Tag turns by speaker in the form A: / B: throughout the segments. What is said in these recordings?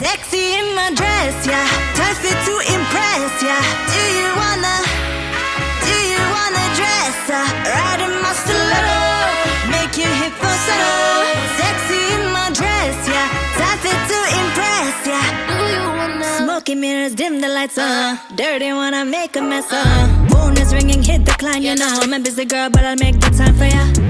A: Sexy in my dress, yeah. Dress it to impress, yeah. Do you wanna, do you wanna dress up? Uh? Ride in my stiletto, make you hip for subtle. Sexy in my dress, yeah. Dress it to impress, yeah. Do you wanna? Smoky mirrors, dim the lights, uh. Dirty when I make a mess, uh. Phone is ringing, hit the decline, you know. I'm a busy girl, but I'll make the time for ya.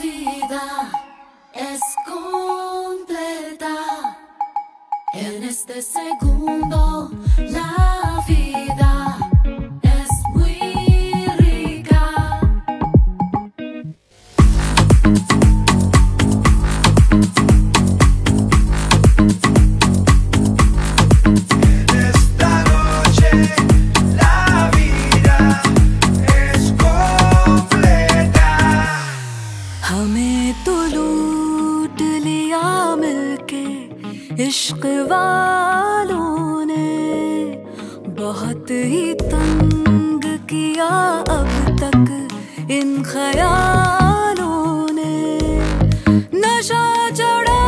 B: vida es completa en este segundo.
A: इश्क वालों ने बहुत ही तंग किया अब तक। इन ख्यालों ने नशा चढ़ा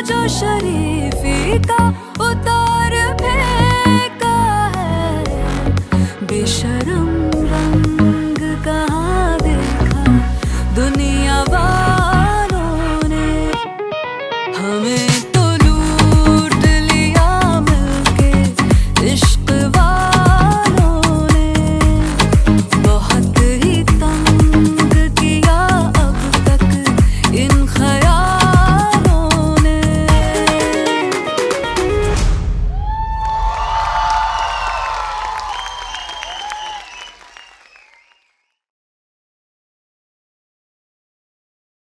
A: जो शरीफी का उतार फेंका है। बेशरम